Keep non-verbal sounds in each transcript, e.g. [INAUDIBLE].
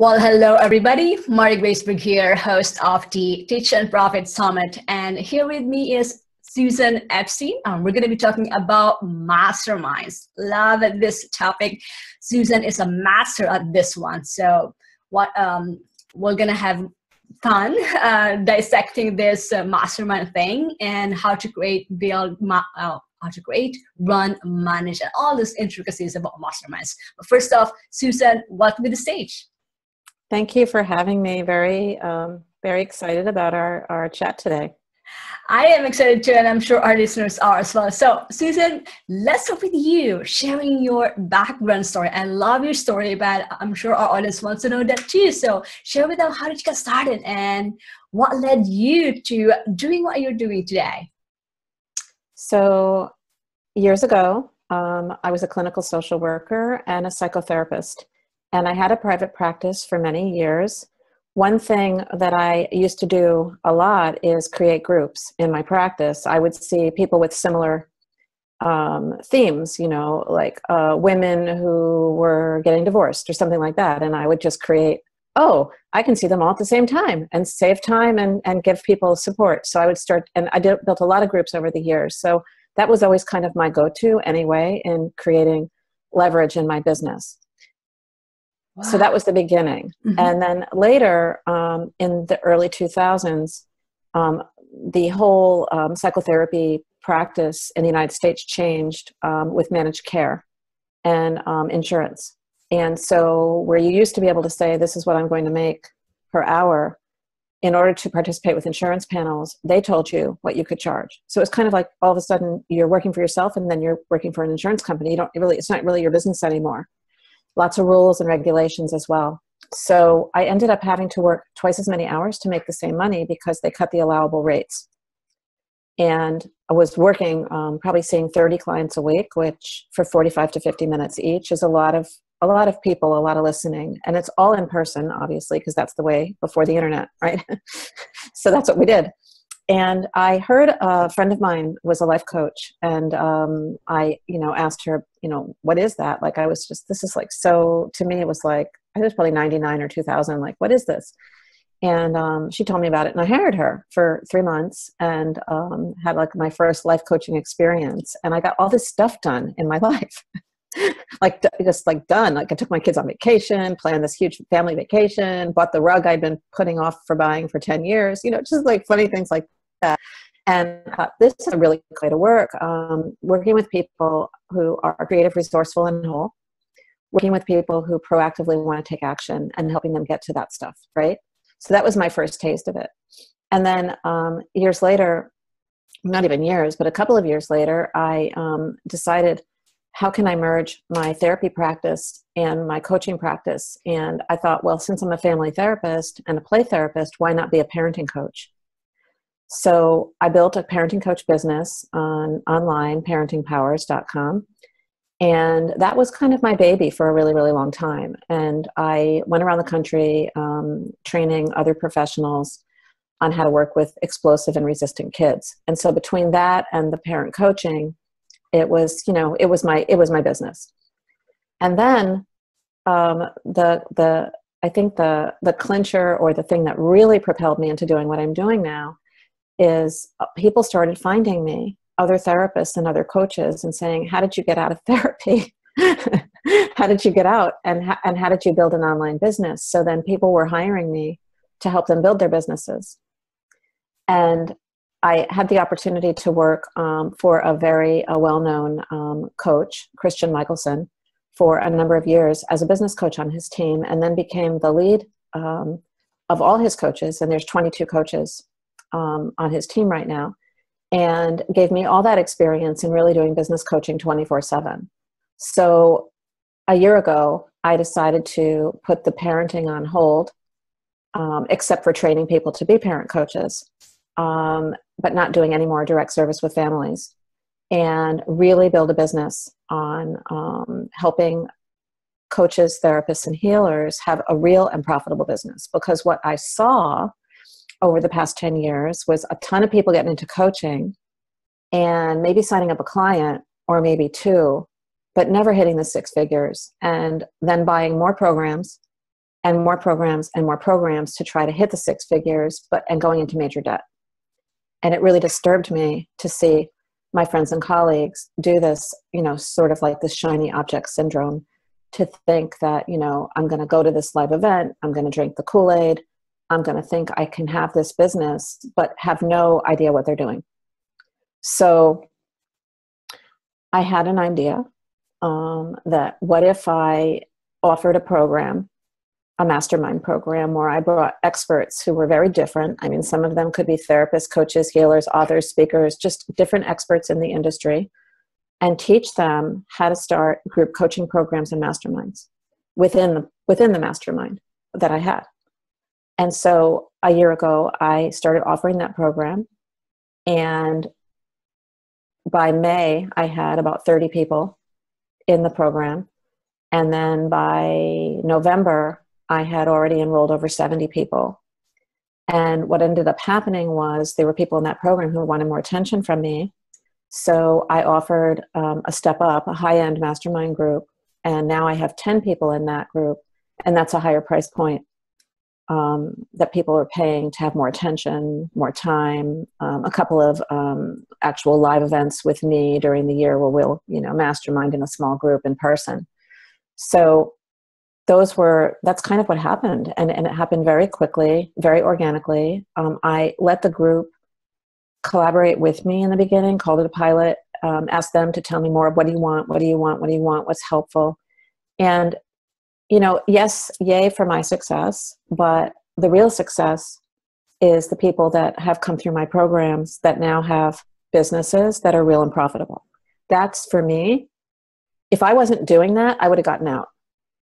Well, hello, everybody. Marie Grace Berg here, host of the Teach and Profit Summit. And here with me is Susan Epstein. Um, we're going to be talking about masterminds. Love this topic. Susan is a master at this one. So, what um, we're going to have fun uh, dissecting this uh, mastermind thing and how to create, build, ma- uh, how to create, run, manage, and all these intricacies about masterminds. But first off, Susan, welcome to the stage. Thank you for having me. Very, um, very excited about our, our chat today. I am excited too, and I'm sure our listeners are as well. So, Susan, let's start with you sharing your background story. I love your story, but I'm sure our audience wants to know that too. So, share with them how did you get started and what led you to doing what you're doing today? So, years ago, um, I was a clinical social worker and a psychotherapist and I had a private practice for many years. One thing that I used to do a lot is create groups in my practice. I would see people with similar um, themes, you know, like uh, women who were getting divorced or something like that. And I would just create, oh, I can see them all at the same time and save time and, and give people support. So I would start, and I did, built a lot of groups over the years. So that was always kind of my go to anyway in creating leverage in my business. So that was the beginning. Mm-hmm. And then later, um, in the early 2000s, um, the whole um, psychotherapy practice in the United States changed um, with managed care and um, insurance. And so, where you used to be able to say, This is what I'm going to make per hour, in order to participate with insurance panels, they told you what you could charge. So it's kind of like all of a sudden you're working for yourself and then you're working for an insurance company. You don't really, it's not really your business anymore lots of rules and regulations as well. So I ended up having to work twice as many hours to make the same money because they cut the allowable rates. And I was working, um, probably seeing 30 clients a week, which for 45 to 50 minutes each is a lot of a lot of people, a lot of listening, and it's all in person, obviously, because that's the way before the internet, right? [LAUGHS] so that's what we did and I heard a friend of mine was a life coach, and um, I, you know, asked her, you know, what is that? Like, I was just, this is like so. To me, it was like I was probably ninety nine or two thousand. Like, what is this? And um, she told me about it, and I hired her for three months and um, had like my first life coaching experience, and I got all this stuff done in my [LAUGHS] life. like just like done like i took my kids on vacation planned this huge family vacation bought the rug i'd been putting off for buying for 10 years you know just like funny things like that. And uh, this is a really good way to work. Um, working with people who are creative, resourceful, and whole. Working with people who proactively want to take action and helping them get to that stuff, right? So that was my first taste of it. And then um, years later, not even years, but a couple of years later, I um, decided how can I merge my therapy practice and my coaching practice? And I thought, well, since I'm a family therapist and a play therapist, why not be a parenting coach? So I built a parenting coach business on online, parentingpowers.com. And that was kind of my baby for a really, really long time. And I went around the country um, training other professionals on how to work with explosive and resistant kids. And so between that and the parent coaching, it was, you know, it was my it was my business. And then um, the the I think the the clincher or the thing that really propelled me into doing what I'm doing now is uh, people started finding me other therapists and other coaches and saying how did you get out of [LAUGHS] therapy? How did you get out? And, and how did you build an online business? So then people were hiring me to help them build their businesses. And i had the opportunity to work um, for a very a well-known um, coach Christian Mickelsen for a number of years as a business coach on his team and then became the lead um, of all his coaches and there's 22 coaches um, on his team right now and gave me all that experience in really doing business coaching 24 7 so a year ago i decided to put the parenting on hold um, except for training people to be parent coaches um, but not doing any more direct service with families and really build a business on um, helping coaches therapists and healers have a real and profitable business. Because what i saw over the past 10 years was a ton of people getting into coaching and maybe signing up a client or maybe two, but never hitting the six figures, and then buying more programs and more programs and more programs to try to hit the six figures, but and going into major debt. And it really disturbed me to see my friends and colleagues do this, you know, sort of like this shiny object syndrome to think that, you know, I'm going to go to this live event, I'm going to drink the Kool Aid, I'm going to think I can have this business, but have no idea what they're doing. So I had an idea um, that what if I offered a program, a mastermind program, where I brought experts who were very different. I mean, some of them could be therapists, coaches, healers, authors, speakers, just different experts in the industry, and teach them how to start group coaching programs and masterminds within the within the mastermind that I had. And so a year ago, I started offering that program, and by May, I had about 30 people in the program. And then by November, I had already enrolled over 70 people. And what ended up happening was there were people in that program who wanted more attention from me. So I offered um, a step up, a high end mastermind group. And now I have 10 people in that group. And that's a higher price point um, that people are paying to have more attention, more time. Um, a couple of um, actual live events with me during the year where we'll, you know, mastermind in a small group in person. So those were that's kind of what happened, and and it happened very quickly, very organically. Um, I let the group collaborate with me in the beginning, called it a pilot, um, asked them to tell me more. What do you want? What do you want? What do you want? What's helpful? And you know, yes, yay for my success, but the real success is the people that have come through my programs that now have businesses that are real and profitable. That's for me. If I wasn't doing that, I would have gotten out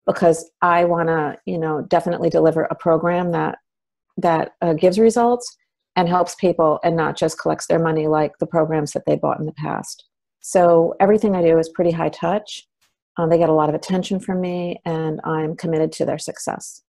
because I want to, you know, definitely deliver a program that that uh, gives results and helps people and not just collects their money like the programs that they bought in the past. So everything I do is pretty high touch um, they get a lot of attention from me, and I'm committed to their success.